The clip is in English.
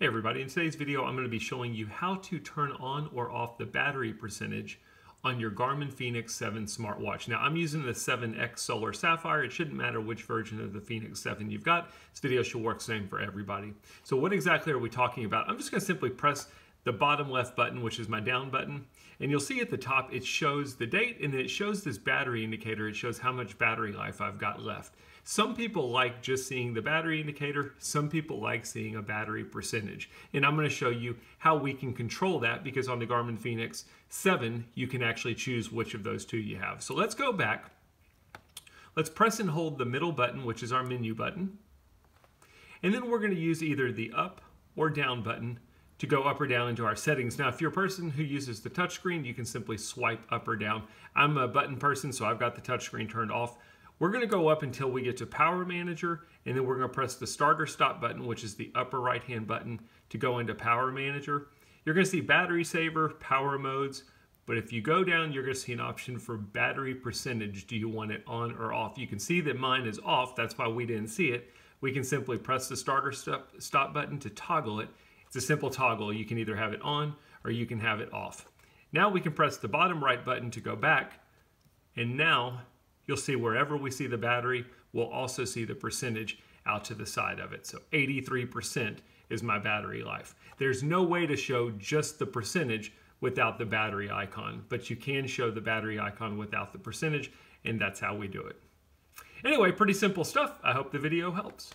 Hey everybody, in today's video I'm going to be showing you how to turn on or off the battery percentage on your Garmin Fenix 7 smartwatch. Now I'm using the 7X Solar Sapphire. It shouldn't matter which version of the Fenix 7 you've got. This video should work same for everybody. So what exactly are we talking about? I'm just going to simply press the bottom left button, which is my down button, and you'll see at the top it shows the date and then it shows this battery indicator. It shows how much battery life I've got left. Some people like just seeing the battery indicator. Some people like seeing a battery percentage. And I'm going to show you how we can control that because on the Garmin Fenix 7, you can actually choose which of those two you have. So let's go back. Let's press and hold the middle button, which is our menu button. And then we're going to use either the up or down button to go up or down into our settings. Now, if you're a person who uses the touchscreen, you can simply swipe up or down. I'm a button person, so I've got the touchscreen turned off. We're going to go up until we get to Power Manager, and then we're going to press the Start or Stop button, which is the upper right-hand button, to go into Power Manager. You're going to see Battery Saver, Power Modes, but if you go down, you're to see an option for battery percentage. Do you want it on or off? You can see that mine is off. That's why we didn't see it. We can simply press the Start or Stop, stop button to toggle it. It's a simple toggle. You can either have it on or you can have it off. Now we can press the bottom right button to go back, and now you'll see wherever we see the battery, we'll also see the percentage out to the side of it. So 83% is my battery life. There's no way to show just the percentage without the battery icon, but you can show the battery icon without the percentage, and that's how we do it. Anyway, pretty simple stuff. I hope the video helps.